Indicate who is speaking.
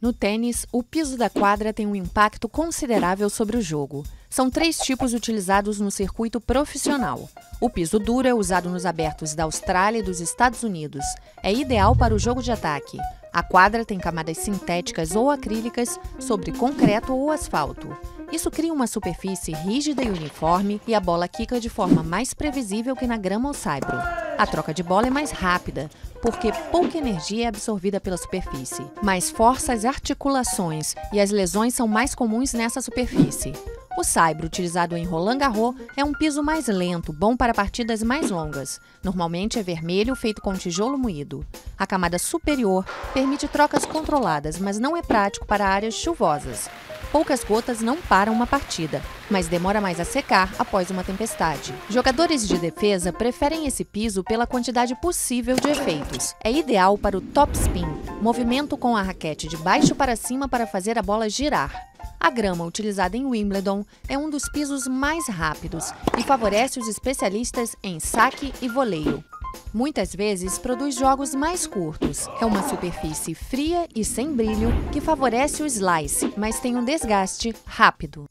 Speaker 1: No tênis, o piso da quadra tem um impacto considerável sobre o jogo. São três tipos utilizados no circuito profissional. O piso duro é usado nos abertos da Austrália e dos Estados Unidos. É ideal para o jogo de ataque. A quadra tem camadas sintéticas ou acrílicas sobre concreto ou asfalto. Isso cria uma superfície rígida e uniforme e a bola quica de forma mais previsível que na grama ou saibro. A troca de bola é mais rápida, porque pouca energia é absorvida pela superfície, mas força as articulações e as lesões são mais comuns nessa superfície. O saibro, utilizado em Roland Garros, é um piso mais lento, bom para partidas mais longas. Normalmente é vermelho, feito com tijolo moído. A camada superior permite trocas controladas, mas não é prático para áreas chuvosas. Poucas gotas não param uma partida, mas demora mais a secar após uma tempestade. Jogadores de defesa preferem esse piso pela quantidade possível de efeitos. É ideal para o top spin, movimento com a raquete de baixo para cima para fazer a bola girar. A grama utilizada em Wimbledon é um dos pisos mais rápidos e favorece os especialistas em saque e voleio. Muitas vezes produz jogos mais curtos. É uma superfície fria e sem brilho que favorece o slice, mas tem um desgaste rápido.